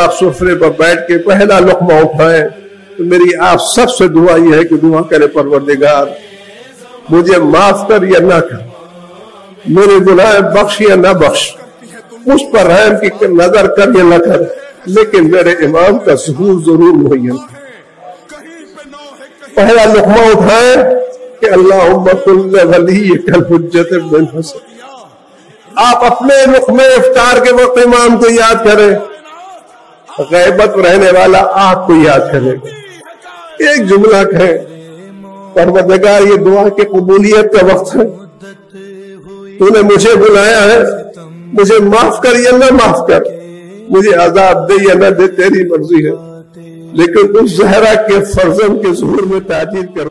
आप सुफरे पर बैठ के पहला लुकमा उठाए तो मेरी आप सबसे दुआ यह है कि दुआ करे परवरदिगार। मुझे माफ़ कर या ना कर, मेरे गुनाह बख्श या ना बख्श, उस पर रहम की नज़र कर या ना कर, लेकिन मेरे इमाम का जहूर ज़रूर मुहैया। पहला लुकमा उठाए कि अल्लाह वली कल हजत बिन हसन। आप अपने रुख में इफ्तार के वक्त इमाम को याद करें। गैबत रहने वाला आपको याद करेगा एक जुमला कहें परवदगार ये दुआ के कबूलियत का वक्त है। तूने मुझे बुलाया है, मुझे माफ़ कर या ना माफ़ कर, मुझे आज़ाद दे या ना दे, तेरी मर्ज़ी है। लेकिन उस जहरा के फर्जन के जहूर में ताजीर करो।